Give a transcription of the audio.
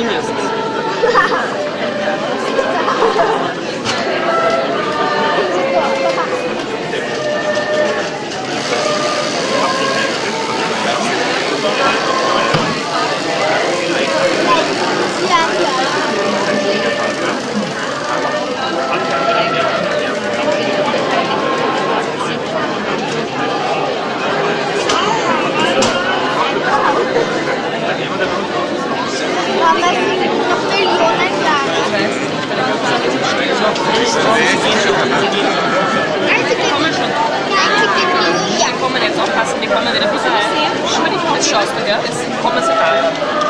Финест. Die kommen wieder. Jetzt schaust du, gell? Jetzt kommen sie da.